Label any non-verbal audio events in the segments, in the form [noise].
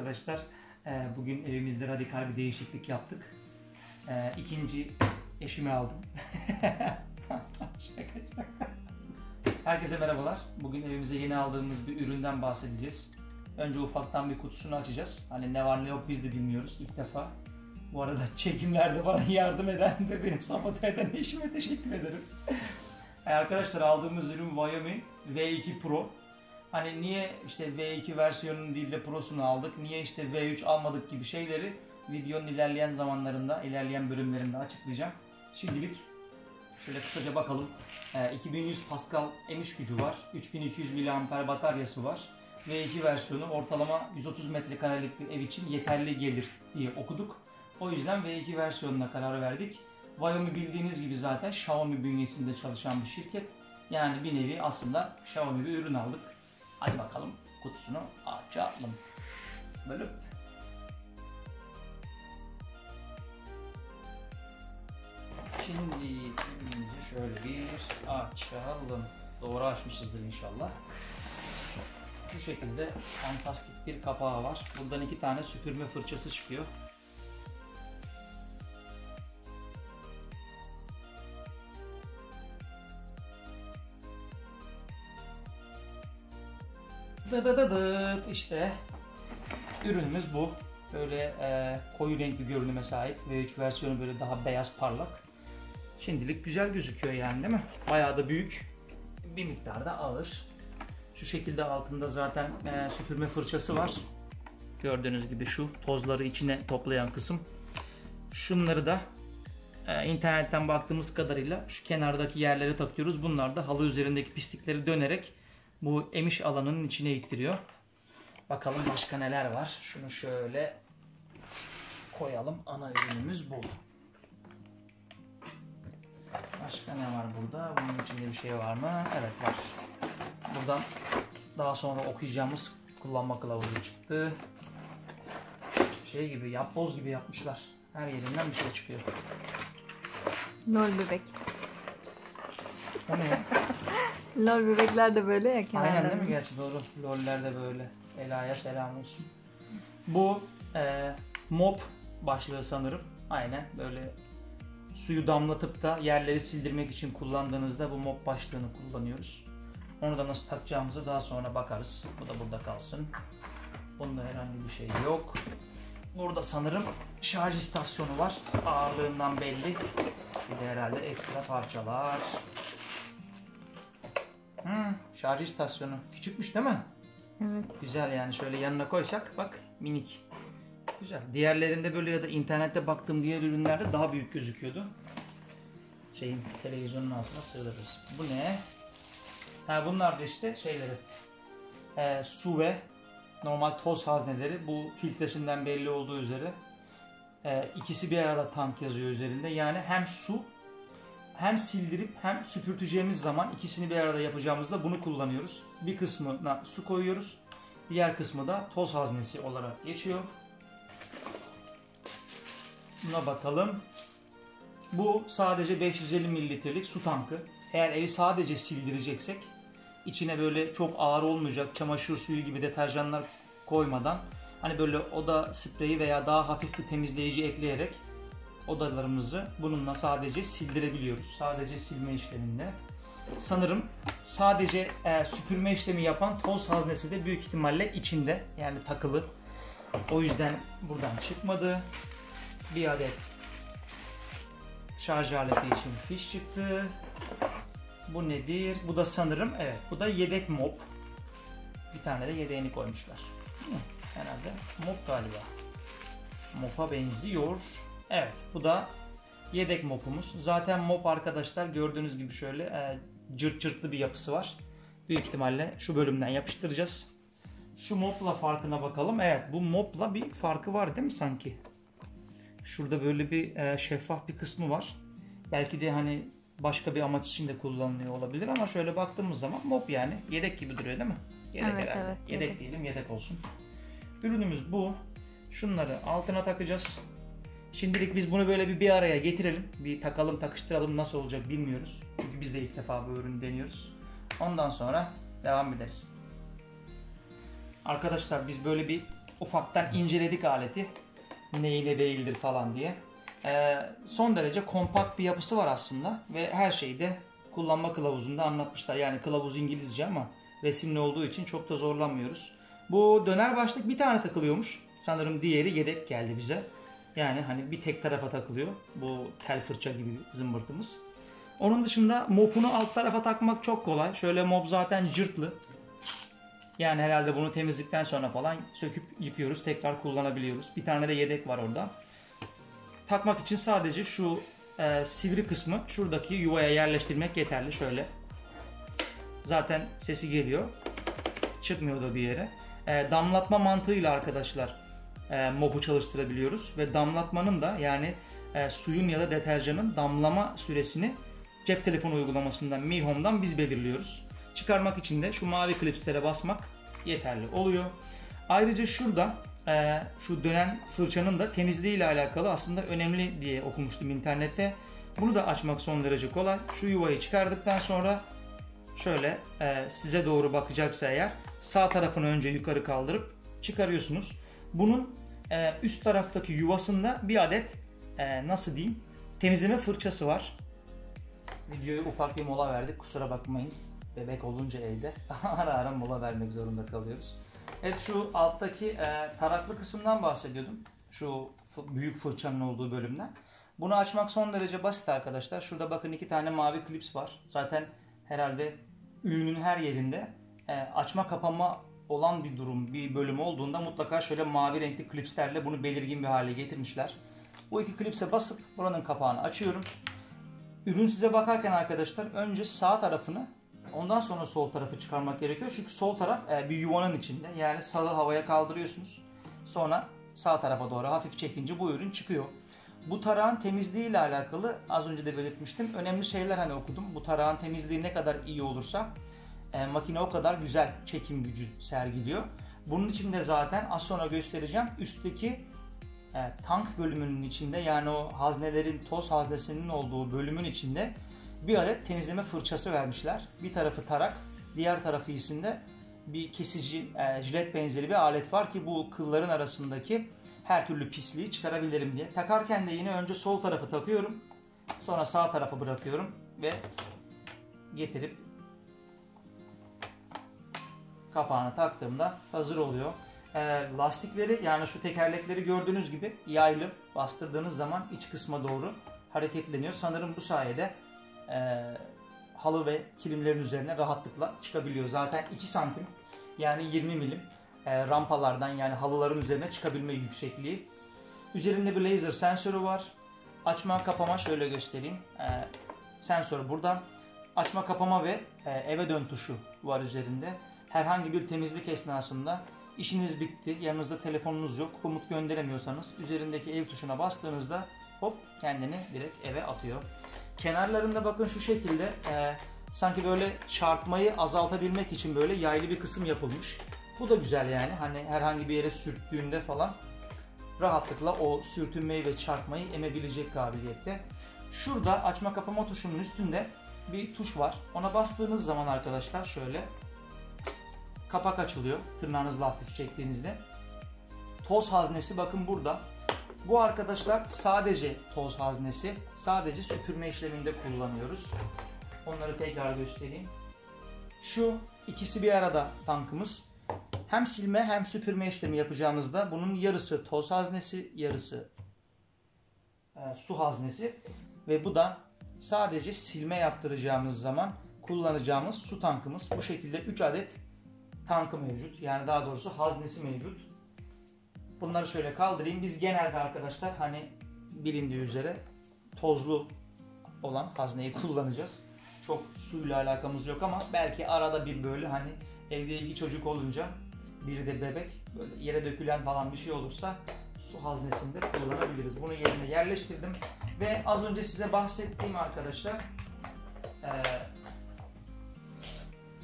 arkadaşlar. Ee, bugün evimizde radikal bir değişiklik yaptık. Ee, ikinci eşimi aldım. [laughs] Herkese merhabalar. Bugün evimize yeni aldığımız bir üründen bahsedeceğiz. Önce ufaktan bir kutusunu açacağız. Hani ne var ne yok biz de bilmiyoruz ilk defa. Bu arada çekimlerde bana [laughs] yardım eden ve beni sabote eden eşime teşekkür ederim. Ee, arkadaşlar aldığımız ürün Xiaomi V2 Pro. Hani niye işte V2 versiyonunun değil de Pro'sunu aldık, niye işte V3 almadık gibi şeyleri videonun ilerleyen zamanlarında, ilerleyen bölümlerinde açıklayacağım. Şimdilik şöyle kısaca bakalım. Ee, 2100 Pascal emiş gücü var, 3200 mAh bataryası var. V2 versiyonu ortalama 130 metrekarelik bir ev için yeterli gelir diye okuduk. O yüzden V2 versiyonuna karar verdik. Xiaomi bildiğiniz gibi zaten Xiaomi bünyesinde çalışan bir şirket. Yani bir nevi aslında Xiaomi bir ürün aldık. Hadi bakalım kutusunu açalım. Böyle. Şimdi ürünümüzü şöyle bir açalım. Doğru açmışızdır inşallah. Şu şekilde fantastik bir kapağı var. Buradan iki tane süpürme fırçası çıkıyor. Dıdıdıdıt ürünümüz bu. Böyle e, koyu renkli görünüme sahip V3 versiyonu böyle daha beyaz parlak. Şimdilik güzel gözüküyor yani değil mi? Bayağı da büyük. Bir miktarda ağır. Şu şekilde altında zaten e, fırçası var. Gördüğünüz gibi şu tozları içine toplayan kısım. Şunları da e, internetten baktığımız kadarıyla şu kenardaki yerlere takıyoruz. Bunlar da halı üzerindeki pislikleri dönerek bu emiş alanının içine ittiriyor. Bakalım başka neler var. Şunu şöyle koyalım. Ana ürünümüz bu. Başka ne var burada? Bunun içinde bir şey var mı? Evet var. Buradan daha sonra okuyacağımız kullanma kılavuzu çıktı. Şey gibi, yapboz gibi yapmışlar. Her yerinden bir şey çıkıyor. Lol bebek. Lol bebekler de böyle ya Aynen kenarlarında. değil mi gerçi doğru. Loller de böyle. Ela'ya selam olsun. Bu e, mop başlığı sanırım. Aynen böyle suyu damlatıp da yerleri sildirmek için kullandığınızda bu mop başlığını kullanıyoruz. Onu da nasıl takacağımızı daha sonra bakarız. Bu da burada kalsın. Bunda herhangi bir şey yok. Burada sanırım şarj istasyonu var. Ağırlığından belli. Bir de herhalde ekstra parçalar. Hmm, şarj istasyonu. Küçükmüş değil mi? Evet. Güzel yani şöyle yanına koysak bak minik. Güzel. Diğerlerinde böyle ya da internette baktığım diğer ürünlerde daha büyük gözüküyordu. Şeyin televizyonun altına sığdırırız. Bu ne? Ha bunlar da işte şeyleri. Ee, su ve normal toz hazneleri. Bu filtresinden belli olduğu üzere. Ee, ikisi bir arada tank yazıyor üzerinde. Yani hem su hem sildirip hem süpürteceğimiz zaman ikisini bir arada yapacağımızda bunu kullanıyoruz. Bir kısmına su koyuyoruz. Diğer kısmı da toz haznesi olarak geçiyor. Buna bakalım. Bu sadece 550 mililitrelik su tankı. Eğer evi sadece sildireceksek içine böyle çok ağır olmayacak çamaşır suyu gibi deterjanlar koymadan hani böyle oda spreyi veya daha hafif bir temizleyici ekleyerek odalarımızı bununla sadece sildirebiliyoruz. Sadece silme işleminde. Sanırım sadece e, süpürme işlemi yapan toz haznesi de büyük ihtimalle içinde yani takılı. O yüzden buradan çıkmadı. Bir adet şarj aleti için fiş çıktı. Bu nedir? Bu da sanırım evet bu da yedek mop. Bir tane de yedeğini koymuşlar. Hı, herhalde mop galiba. Mopa benziyor. Evet bu da yedek mopumuz. Zaten mop arkadaşlar gördüğünüz gibi şöyle e, cırt cırtlı bir yapısı var. Büyük ihtimalle şu bölümden yapıştıracağız. Şu mopla farkına bakalım. Evet bu mopla bir farkı var değil mi sanki? Şurada böyle bir e, şeffaf bir kısmı var. Belki de hani başka bir amaç için de kullanılıyor olabilir ama şöyle baktığımız zaman mop yani yedek gibi duruyor değil mi? Yedek Evet, herhalde. evet, yedek yedek. diyelim yedek olsun. Ürünümüz bu. Şunları altına takacağız. Şimdilik biz bunu böyle bir bir araya getirelim. Bir takalım takıştıralım nasıl olacak bilmiyoruz. Çünkü biz de ilk defa bu ürünü deniyoruz. Ondan sonra devam ederiz. Arkadaşlar biz böyle bir ufaktan inceledik aleti. Neyi ne değildir falan diye. Ee, son derece kompakt bir yapısı var aslında ve her şeyi de kullanma kılavuzunda anlatmışlar. Yani kılavuz İngilizce ama resimli olduğu için çok da zorlanmıyoruz. Bu döner başlık bir tane takılıyormuş. Sanırım diğeri yedek geldi bize. Yani hani bir tek tarafa takılıyor. Bu tel fırça gibi zımbırtımız. Onun dışında mopunu alt tarafa takmak çok kolay. Şöyle mop zaten cırtlı. Yani herhalde bunu temizlikten sonra falan söküp yıkıyoruz. Tekrar kullanabiliyoruz. Bir tane de yedek var orada. Takmak için sadece şu e, sivri kısmı şuradaki yuvaya yerleştirmek yeterli. Şöyle. Zaten sesi geliyor. Çıkmıyor da bir yere. E, damlatma mantığıyla arkadaşlar e, mopu çalıştırabiliyoruz. Ve damlatmanın da yani e, suyun ya da deterjanın damlama süresini cep telefonu uygulamasından Mi Home'dan biz belirliyoruz. Çıkarmak için de şu mavi klipslere basmak yeterli oluyor. Ayrıca şurada e, şu dönen fırçanın da temizliği ile alakalı aslında önemli diye okumuştum internette. Bunu da açmak son derece kolay. Şu yuvayı çıkardıktan sonra şöyle e, size doğru bakacaksa eğer sağ tarafını önce yukarı kaldırıp çıkarıyorsunuz. Bunun e, üst taraftaki yuvasında bir adet e, nasıl diyeyim temizleme fırçası var. Videoyu ufak bir mola verdik kusura bakmayın. Bebek olunca evde [laughs] ara ara mola vermek zorunda kalıyoruz. Evet şu alttaki e, taraklı kısımdan bahsediyordum. Şu büyük fırçanın olduğu bölümden. Bunu açmak son derece basit arkadaşlar. Şurada bakın iki tane mavi klips var. Zaten herhalde ürünün her yerinde e, açma kapama olan bir durum, bir bölüm olduğunda mutlaka şöyle mavi renkli klipslerle bunu belirgin bir hale getirmişler. Bu iki klipse basıp buranın kapağını açıyorum. Ürün size bakarken arkadaşlar önce sağ tarafını ondan sonra sol tarafı çıkarmak gerekiyor. Çünkü sol taraf e, bir yuvanın içinde. Yani sağı havaya kaldırıyorsunuz. Sonra sağ tarafa doğru hafif çekince bu ürün çıkıyor. Bu tarağın temizliği ile alakalı az önce de belirtmiştim. Önemli şeyler hani okudum. Bu tarağın temizliği ne kadar iyi olursa e, makine o kadar güzel çekim gücü sergiliyor. Bunun için de zaten az sonra göstereceğim. Üstteki e, tank bölümünün içinde yani o haznelerin toz haznesinin olduğu bölümün içinde bir adet temizleme fırçası vermişler. Bir tarafı tarak, diğer tarafı ise bir kesici e, jilet benzeri bir alet var ki bu kılların arasındaki her türlü pisliği çıkarabilirim diye. Takarken de yine önce sol tarafı takıyorum. Sonra sağ tarafı bırakıyorum ve getirip kapağını taktığımda hazır oluyor. E, lastikleri yani şu tekerlekleri gördüğünüz gibi yaylı bastırdığınız zaman iç kısma doğru hareketleniyor. Sanırım bu sayede e, halı ve kilimlerin üzerine rahatlıkla çıkabiliyor. Zaten 2 santim yani 20 milim e, rampalardan yani halıların üzerine çıkabilme yüksekliği. Üzerinde bir laser sensörü var. Açma kapama şöyle göstereyim. E, sensör burada. Açma kapama ve e, eve dön tuşu var üzerinde. Herhangi bir temizlik esnasında işiniz bitti, yanınızda telefonunuz yok, komut gönderemiyorsanız üzerindeki ev tuşuna bastığınızda hop kendini direkt eve atıyor. Kenarlarında bakın şu şekilde e, sanki böyle çarpmayı azaltabilmek için böyle yaylı bir kısım yapılmış. Bu da güzel yani hani herhangi bir yere sürttüğünde falan rahatlıkla o sürtünmeyi ve çarpmayı emebilecek kabiliyette. Şurada açma kapama tuşunun üstünde bir tuş var. Ona bastığınız zaman arkadaşlar şöyle kapak açılıyor tırnağınızla hafif çektiğinizde. Toz haznesi bakın burada. Bu arkadaşlar sadece toz haznesi, sadece süpürme işleminde kullanıyoruz. Onları tekrar göstereyim. Şu ikisi bir arada tankımız. Hem silme hem süpürme işlemi yapacağımızda bunun yarısı toz haznesi, yarısı e, su haznesi ve bu da sadece silme yaptıracağımız zaman kullanacağımız su tankımız. Bu şekilde 3 adet tankı mevcut. Yani daha doğrusu haznesi mevcut. Bunları şöyle kaldırayım. Biz genelde arkadaşlar hani bilindiği üzere tozlu olan hazneyi [laughs] kullanacağız. Çok suyla alakamız yok ama belki arada bir böyle hani evde iki çocuk olunca biri de bebek böyle yere dökülen falan bir şey olursa su haznesinde kullanabiliriz. Bunu yerine yerleştirdim ve az önce size bahsettiğim arkadaşlar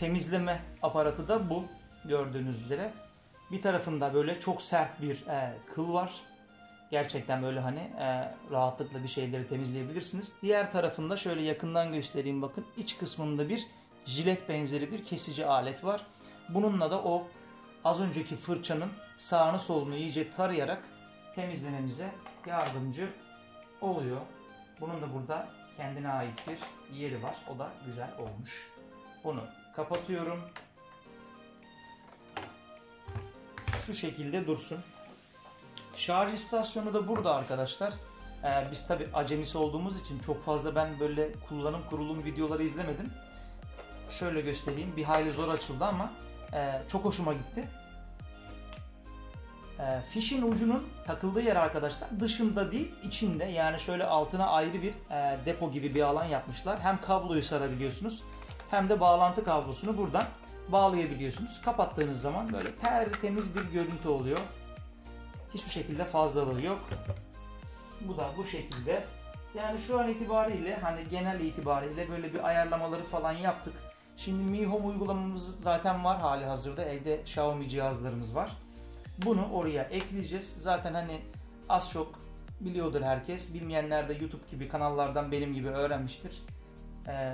temizleme aparatı da bu gördüğünüz üzere. Bir tarafında böyle çok sert bir e, kıl var. Gerçekten böyle hani e, rahatlıkla bir şeyleri temizleyebilirsiniz. Diğer tarafında şöyle yakından göstereyim bakın. iç kısmında bir jilet benzeri bir kesici alet var. Bununla da o az önceki fırçanın sağını solunu iyice tarayarak temizlememize yardımcı oluyor. Bunun da burada kendine ait bir yeri var. O da güzel olmuş. Bunu kapatıyorum. Şu şekilde dursun. Şarj istasyonu da burada arkadaşlar. Ee, biz tabi acemisi olduğumuz için çok fazla ben böyle kullanım kurulum videoları izlemedim. Şöyle göstereyim. Bir hayli zor açıldı ama e, çok hoşuma gitti. E, fişin ucunun takıldığı yer arkadaşlar dışında değil içinde yani şöyle altına ayrı bir e, depo gibi bir alan yapmışlar. Hem kabloyu sarabiliyorsunuz hem de bağlantı kablosunu buradan bağlayabiliyorsunuz. Kapattığınız zaman böyle tertemiz bir görüntü oluyor. Hiçbir şekilde fazlalığı yok. Bu da bu şekilde. Yani şu an itibariyle hani genel itibariyle böyle bir ayarlamaları falan yaptık. Şimdi Mi Home uygulamamız zaten var hali hazırda. Evde Xiaomi cihazlarımız var. Bunu oraya ekleyeceğiz. Zaten hani az çok biliyordur herkes. Bilmeyenler de YouTube gibi kanallardan benim gibi öğrenmiştir. Ee,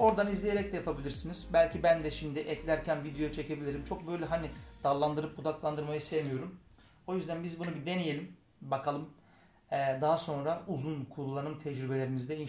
oradan izleyerek de yapabilirsiniz. Belki ben de şimdi eklerken video çekebilirim. Çok böyle hani dallandırıp budaklandırmayı sevmiyorum. O yüzden biz bunu bir deneyelim. Bakalım. Ee, daha sonra uzun kullanım tecrübelerimizde inşallah